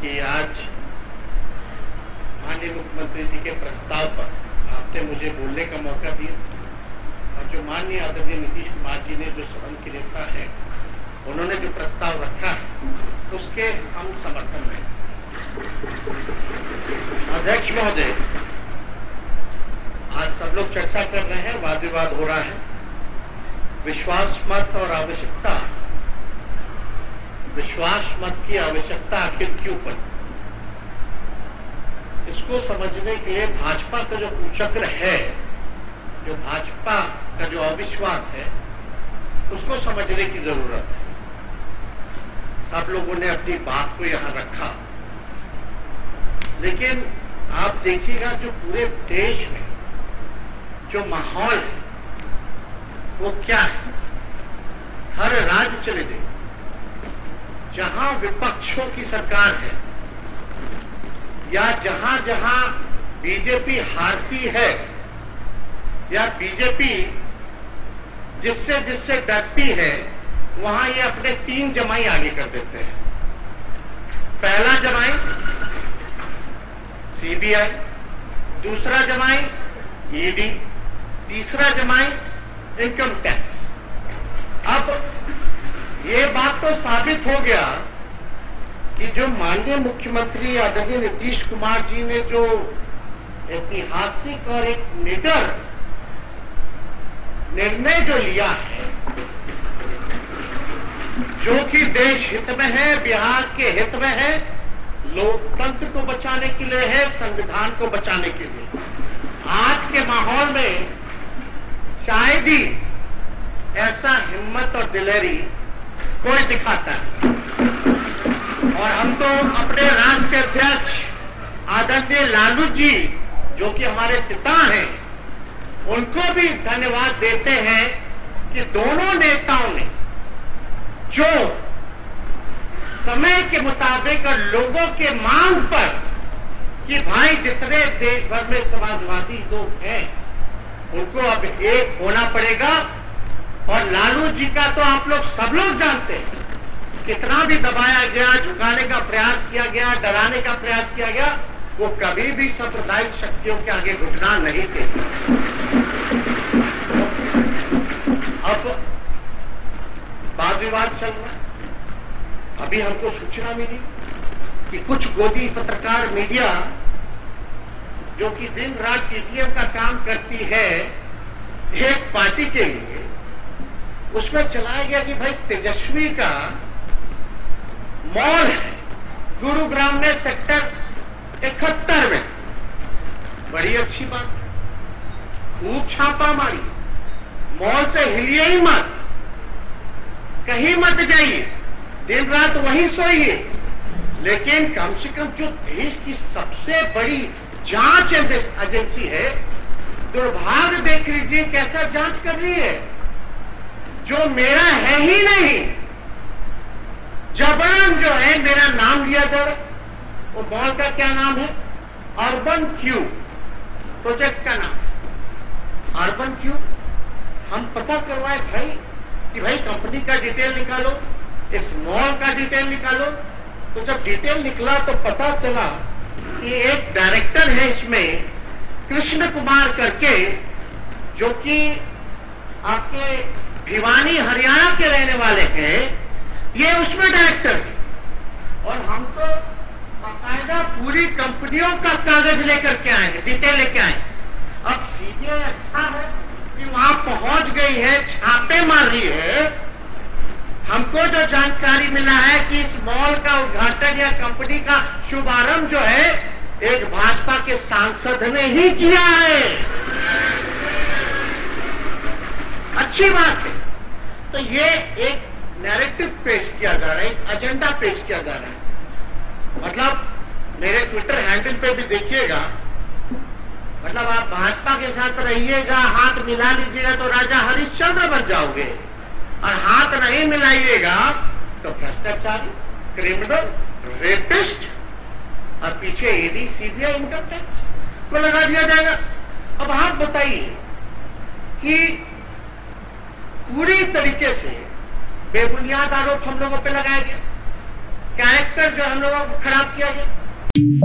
कि आज माननीय मुख्यमंत्री जी के प्रस्ताव पर आपने मुझे बोलने का मौका दिया। और जो माननीय आदरणीय नीतीश कुमार जी ने जो सदन के नेता है, उन्होंने जो प्रस्ताव रखा है, उसके हम समर्थन में अध्यक्ष महोदय, आज सब लोग चर्चा कर रहे हैं, वाद विवाद हो रहा है। विश्वास मत और आवश्यकता विश्वास मत की आवश्यकता आखिर क्यों पड़ी? इसको समझने के लिए भाजपा का जो कुचक्र है, जो भाजपा का जो अविश्वास है, उसको समझने की ज़रूरत है। सब लोगों ने अपनी बात को यहाँ रखा। लेकिन आप देखिएगा जो पूरे देश में जो माहौल है, वो क्या है? हर राज्य चले गए। जहाँ विपक्षों की सरकार है, या जहाँ जहाँ बीजेपी हारती है, या बीजेपी जिससे जिससे डरती है, वहाँ ये अपने तीन जमाई आगे कर देते हैं। पहला जमाई सीबीआई, दूसरा जमाई ईडी, तीसरा जमाई इनकम टैक्स। अब ये बात तो साबित हो गया कि जो माननीय मुख्यमंत्री आदरणीय नीतीश कुमार जी ने जो ऐतिहासिक और एक निडर निर्णय जो लिया है, जो कि देश हित में है, बिहार के हित में है, लोकतंत्र को बचाने के लिए है, संविधान को बचाने के लिए। आज के माहौल में शायद ही ऐसा हिम्मत और दिलेरी कोई दिखाता है। और हम तो अपने राष्ट्र अध्यक्ष आदरणीय लालू जी, जो कि हमारे पिता हैं, उनको भी धन्यवाद देते हैं कि दोनों नेताओं ने जो समय के मुताबिक और लोगों के मांग पर कि भाई जितने देश भर में समाजवादी लोग हैं, उनको अब एक होना पड़ेगा। और लालू जी का तो आप लोग सब लोग जानते हैं। कितना भी दबाया गया, झुकाने का प्रयास किया गया, डराने का प्रयास किया गया, वो कभी भी सांप्रदायिक शक्तियों के आगे घुटना नहीं थे अब वाद विवाद चल रहा अभी हमको सूचना मिली कि कुछ गोदी पत्रकार मीडिया, जो कि दिन रात टीटीएम का काम करती है, एक पार्टी के लिए उसमें चलाया गया कि भाई तेजस्वी का मॉल गुरुग्राम में सेक्टर इकहत्तर में। बड़ी अच्छी बात खूब छापा मारी। मॉल से हिलिए ही मत। कहीं मत जाइए। दिन रात वहीं सोइए। लेकिन कम से कम जो देश की सबसे बड़ी जाँच एजेंसी है, दुर्भाग्य देख लीजिए कैसा जाँच कर रही है। जो मेरा है ही नहीं जबरन जो है मेरा नाम लिया जा रहा वो मॉल का क्या नाम है? अर्बन क्यू, प्रोजेक्ट का नाम अर्बन क्यू, हम पता करवाए भाई कि भाई कंपनी का डिटेल निकालो, इस मॉल का डिटेल निकालो। तो जब डिटेल निकला तो पता चला कि एक डायरेक्टर है इसमें, कृष्ण कुमार करके, जो कि आपके भिवानी हरियाणा के रहने वाले हैं, ये उसमें डायरेक्टर है। और हम तो बाकायदा पूरी कंपनियों का कागज़ लेकर के आए हैं, डिटेल लेके आए अब सीधे अच्छा है कि वहाँ पहुँच गई है, छापे मार रही है। हमको जो जानकारी मिला है कि इस मॉल का उद्घाटन या कंपनी का शुभारंभ जो है, एक भाजपा के सांसद ने ही किया है। अच्छी बात है। तो ये एक नैरेटिव पेश किया जा रहा है, एक एजेंडा पेश किया जा रहा है। मतलब मेरे ट्विटर हैंडल पे भी देखिएगा। मतलब आप भाजपा के साथ रहिएगा, हाथ मिला लीजिएगा तो राजा हरिश्चंद्र बन जाओगे। और हाथ नहीं मिलाइएगा तो भ्रष्टाचारी क्रिमिनल रेपिस्ट और पीछे ईडी सीबीआई इनकम टैक्स को लगा दिया जाएगा। अब आप बताइए कि पूरी तरीके से बेबुनियाद आरोप हम लोगों पे लगाया गया। कैरेक्टर जो हम लोगों को खराब किया गया।